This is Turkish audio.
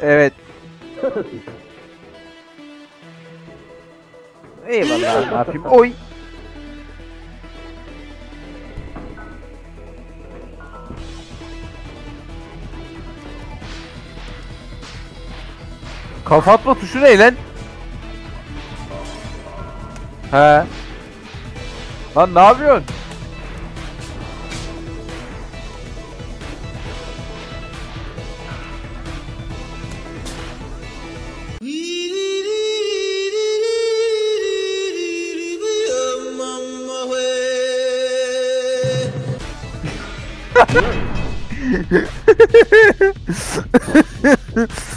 Evet. Eyvallah ne yapayım? Oy. Kafa atma tuşu ne lan? He. Lan ne yapıyorsun? good.